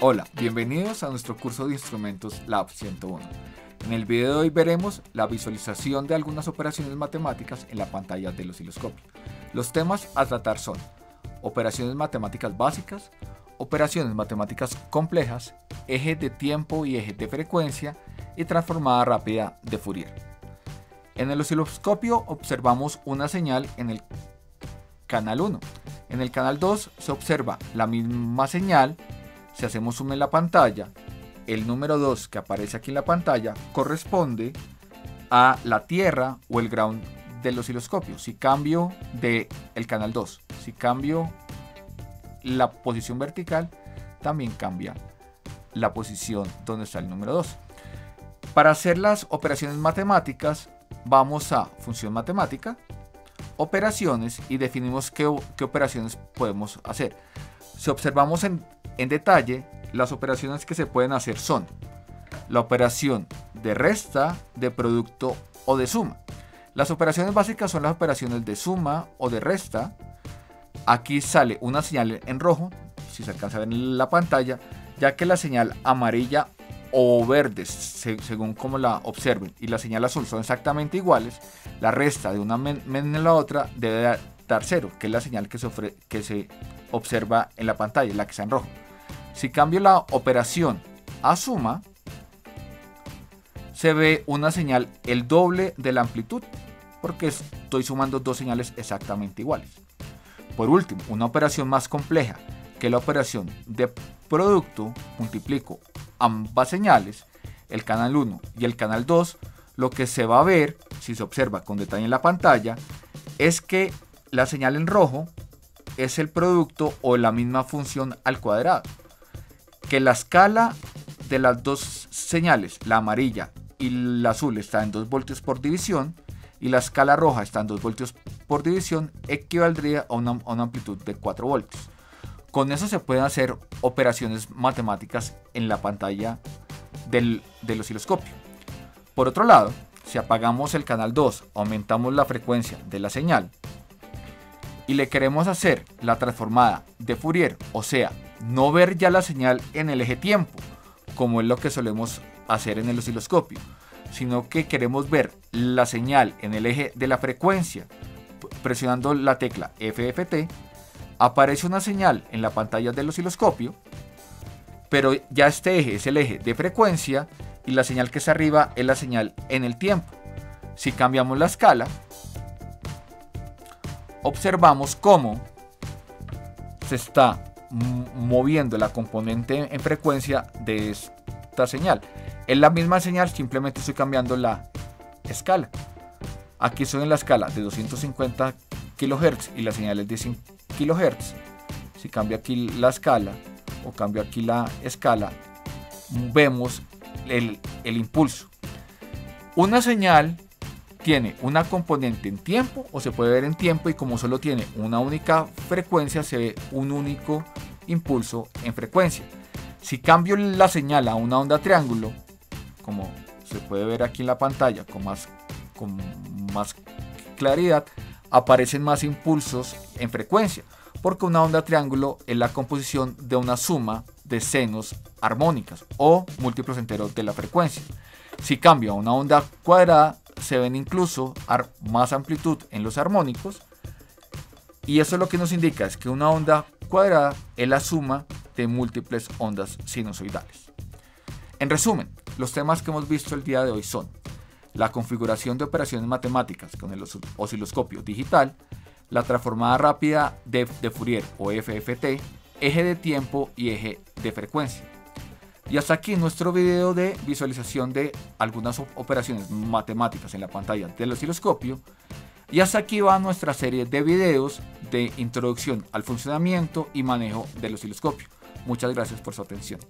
Hola, bienvenidos a nuestro curso de instrumentos Lab 101. En el video de hoy veremos la visualización de algunas operaciones matemáticas en la pantalla del osciloscopio. Los temas a tratar son operaciones matemáticas básicas, operaciones matemáticas complejas, eje de tiempo y eje de frecuencia y transformada rápida de Fourier. En el osciloscopio observamos una señal en el canal 1. En el canal 2 se observa la misma señal si hacemos zoom en la pantalla, el número 2 que aparece aquí en la pantalla corresponde a la tierra o el ground del osciloscopio. Si cambio de el canal 2, si cambio la posición vertical, también cambia la posición donde está el número 2. Para hacer las operaciones matemáticas, vamos a función matemática, operaciones y definimos qué, operaciones podemos hacer. Si observamos en en detalle, las operaciones que se pueden hacer son la operación de resta, de producto o de suma. Las operaciones básicas son las operaciones de suma o de resta. Aquí sale una señal en rojo, si se alcanza a ver en la pantalla, ya que la señal amarilla o verde, según como la observen, y la señal azul son exactamente iguales, la resta de una menos en la otra debe dar cero, que es la señal que se, que se observa en la pantalla, la que está en rojo. Si cambio la operación a suma, se ve una señal el doble de la amplitud, porque estoy sumando dos señales exactamente iguales. Por último, una operación más compleja que la operación de producto, multiplico ambas señales, el canal 1 y el canal 2, lo que se va a ver, si se observa con detalle en la pantalla, es que la señal en rojo es el producto o la misma función al cuadrado que la escala de las dos señales, la amarilla y la azul, está en 2 voltios por división y la escala roja está en 2 voltios por división, equivaldría a una, amplitud de 4 voltios. Con eso se pueden hacer operaciones matemáticas en la pantalla del, del osciloscopio. Por otro lado, si apagamos el canal 2, aumentamos la frecuencia de la señal y le queremos hacer la transformada de Fourier, o sea, no ver ya la señal en el eje tiempo, como es lo que solemos hacer en el osciloscopio, sino que queremos ver la señal en el eje de la frecuencia. Presionando la tecla FFT, aparece una señal en la pantalla del osciloscopio, pero ya este eje es el eje de frecuencia y la señal que está arriba es la señal en el tiempo. Si cambiamos la escala, observamos cómo se está moviendo la componente en frecuencia de esta señal. Es la misma señal, simplemente estoy cambiando la escala. Aquí estoy en la escala de 250 kHz y la señal es de 100 kHz. Si cambio aquí la escala o cambio aquí la escala, vemos el, el impulso. Una señal tiene una componente en tiempo o se puede ver en tiempo y como solo tiene una única frecuencia se ve un único impulso en frecuencia. Si cambio la señal a una onda triángulo, como se puede ver aquí en la pantalla con más, con más claridad, aparecen más impulsos en frecuencia, porque una onda triángulo es la composición de una suma de senos armónicas o múltiplos enteros de la frecuencia. Si cambio a una onda cuadrada, se ven incluso más amplitud en los armónicos y eso lo que nos indica es que una onda cuadrada es la suma de múltiples ondas sinusoidales. En resumen, los temas que hemos visto el día de hoy son la configuración de operaciones matemáticas con el osciloscopio digital, la transformada rápida de, Fourier o FFT, eje de tiempo y eje de frecuencia. Y hasta aquí nuestro video de visualización de algunas operaciones matemáticas en la pantalla del osciloscopio. Y hasta aquí va nuestra serie de videos de introducción al funcionamiento y manejo del osciloscopio. Muchas gracias por su atención.